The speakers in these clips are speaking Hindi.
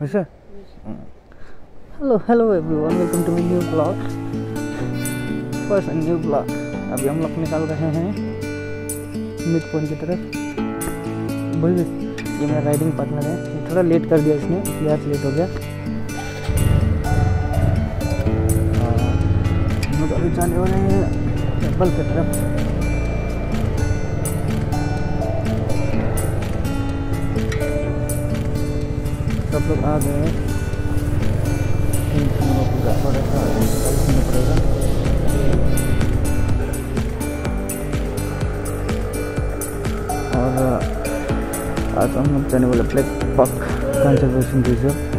वैसे hello hello everyone welcome to my new blog first new blog अभी हम लोग निकल रहे हैं मिड पॉइंट की तरफ़। बोल ये मेरा राइडिंग पार्टनर है। थोड़ा लेट कर दिया इसने आज लेट हो गया। हम लोग अभी जाने वाले हैं टेंपल की तरफ़। सब लोग आ गए पड़ेगा और आज हम लोग जाने वाले ब्लैक पक कंजर्वेशन रिज़र्व।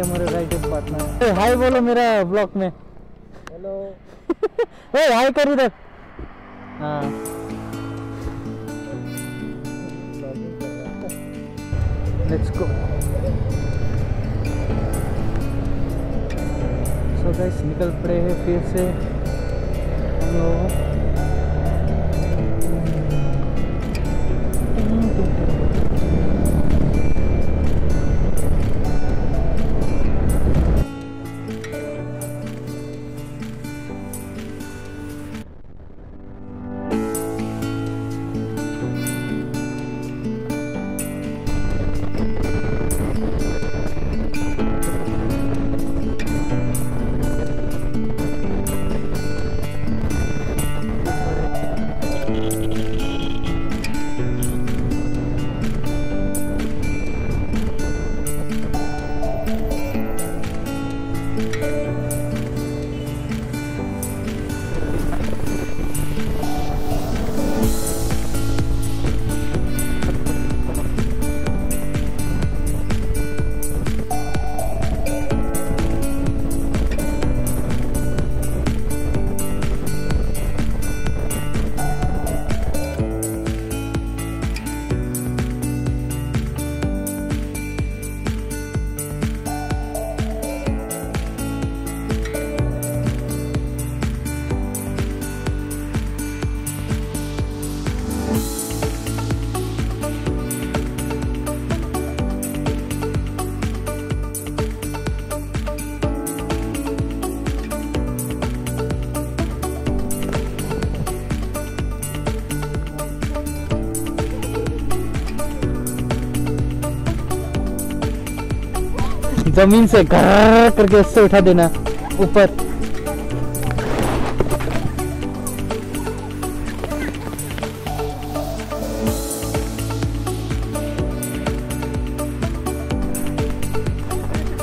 ये हमारे राइटर पार्टनर है हाय बोलो मेरा ब्लॉग में। हेलो ए हाय कर इधर। हाँ। लेट्स गो सो गाइस निकल पड़े हैं फिर से। हम लोग ज़मीन से घर करके उससे उठा देना ऊपर।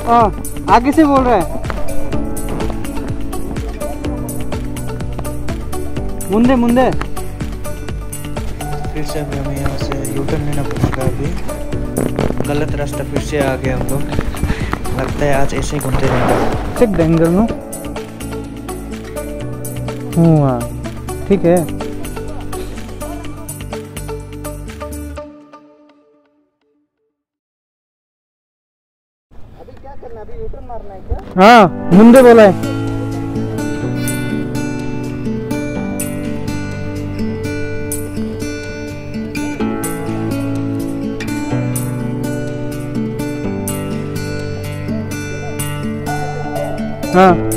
हाँ आगे से बोल रहा है। मुंदे मुंदे। फिर से अभी हमें यहाँ से यू टर्न लेना पड़ेगा अभी। गलत रास्ता फिर से आ गया हम लोग। लगता है आज ऐसे ही घूमते रहेंगे चेक बैंगल नो हुआ ठीक है। अभी क्या करना अभी यू मारना है क्या? हाँ मुंडे बोला है। हाँ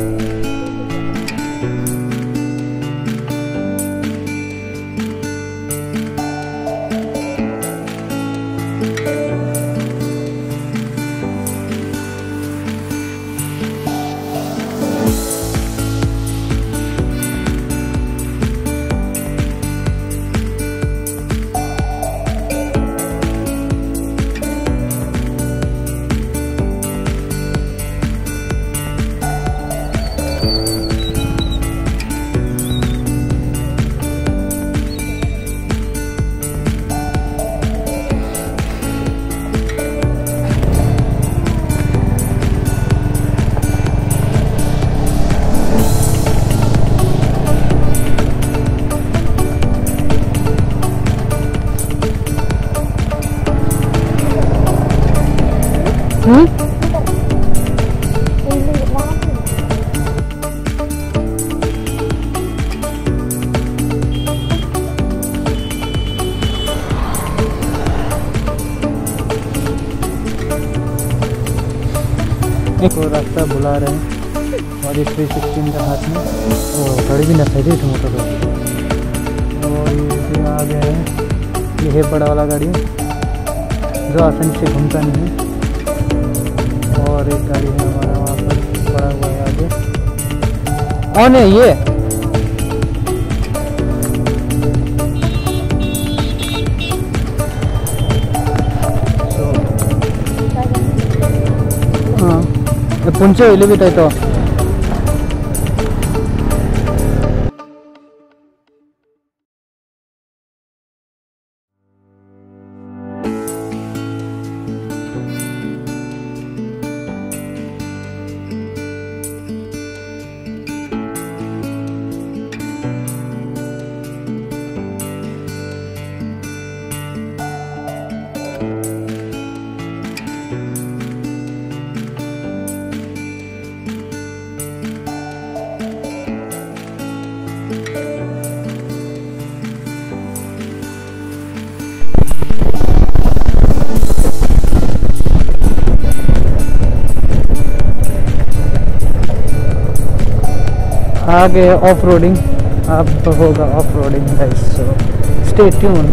और रास्ता बुला रहे हैं। और ये थ्री सिक्सटीन का हाथ में, वो गाड़ी भी नशा थी मोटर और ये आ गए हैं, ये है बड़ा वाला गाड़ी। जो आसानी से घूमता नहीं है। और एक गाड़ी है हमारा वहाँ पर पड़ा हुआ है आगे। है ये पुंचे ಇಲ್ಲಿ ಬಿಟ್ಟಾಯ್ತು आगे ऑफ़ रोडिंग आप होगा ऑफ़ रोडिंग स्टे ट्यून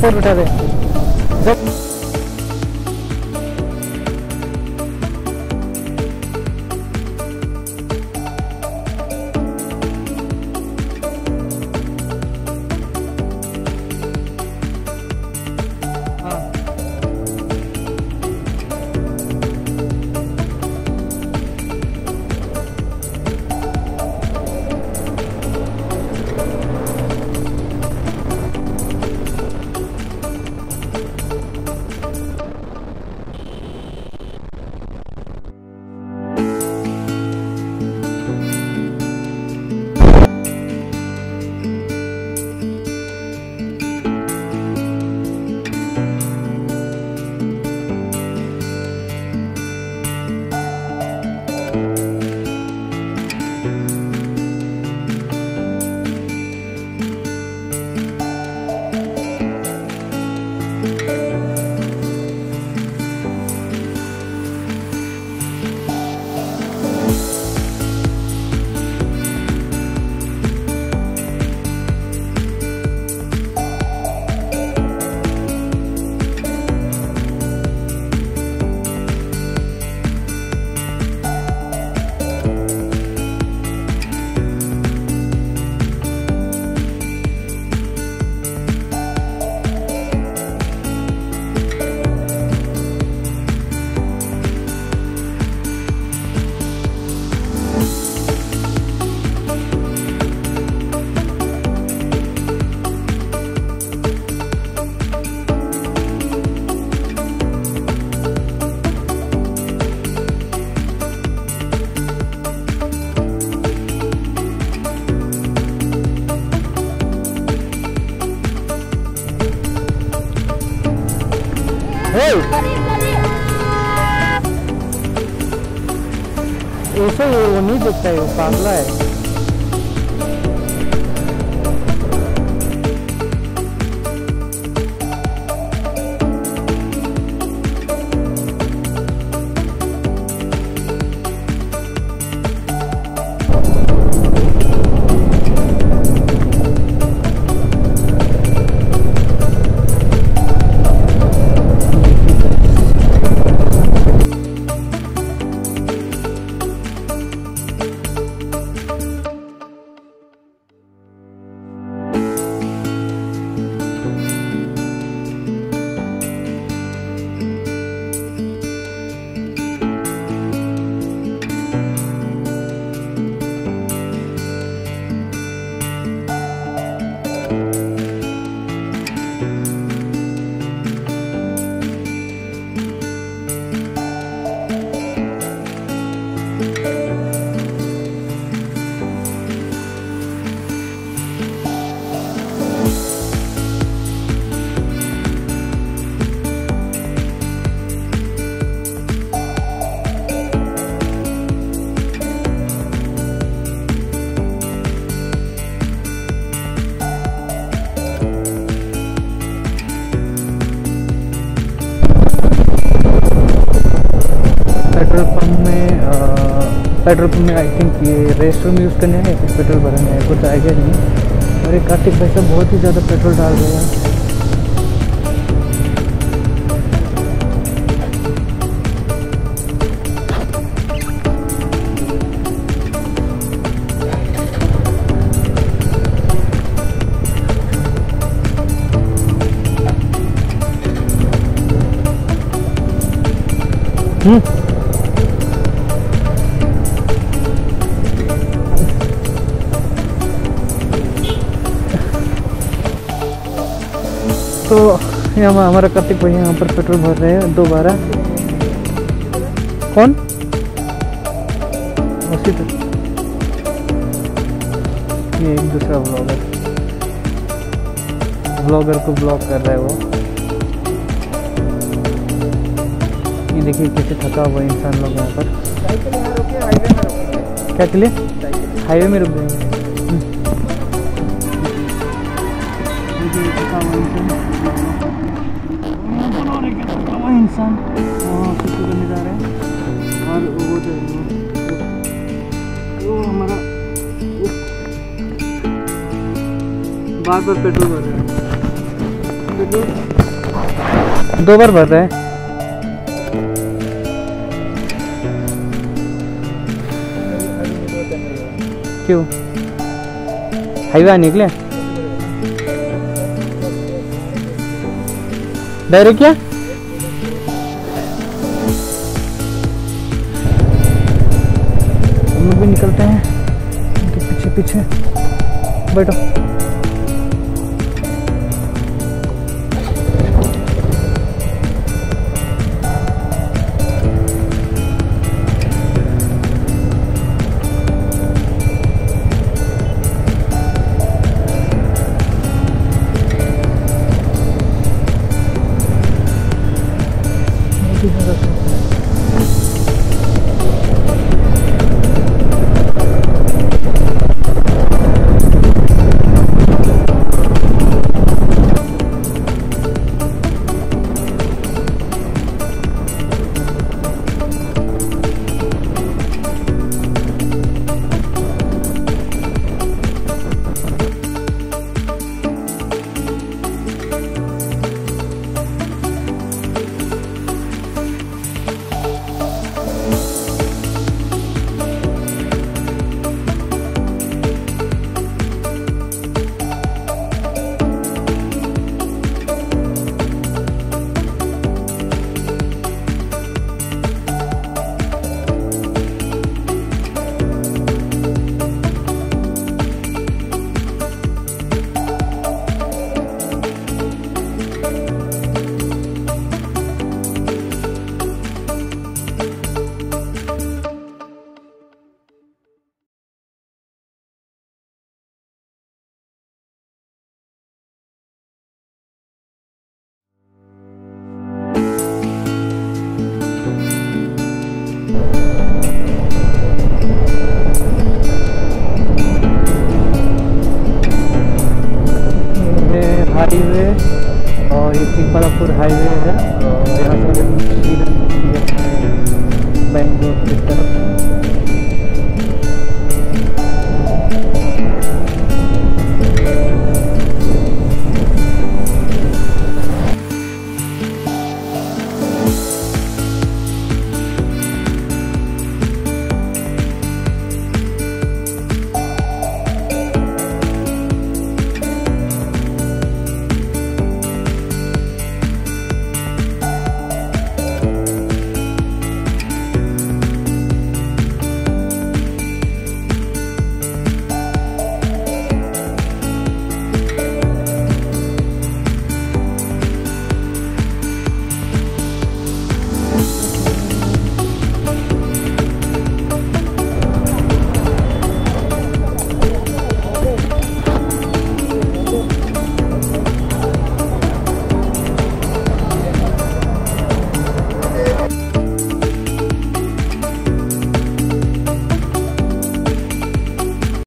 दे जब हाँ। Eso es lo bonito que Pablo es. Petrol में आई थिंक ये रेस्ट रूम यूज़ करने है या फिर पेट्रोल भरने है, कुछ आइडिया नहीं। और ये कार्तिक भाई साहब बहुत ही ज़्यादा पेट्रोल डाल रहे हैं। हम्म। तो यहाँ हमारा कार्तिक भैया यहाँ पर पेट्रोल भर रहे हैं दोबारा। कौन? तो ये एक दूसरा ब्लॉगर ब्लॉगर को ब्लॉग कर रहा है वो। ये देखिए कैसे थका हुआ इंसान लोग यहाँ पर। क्या के लिए? हाईवे में रुक जाएँगे। इंसान करने जा रहे हैं और वो जो वो हमारा बार बार पेट्रोल भर है दो बार भर रहा है। क्यों? हाईवे निकले? डायरेक्ट क्या? हम लोग भी निकलते हैं। उनके पीछे पीछे बैठो। бизнес Hasta pronto.